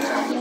Yeah.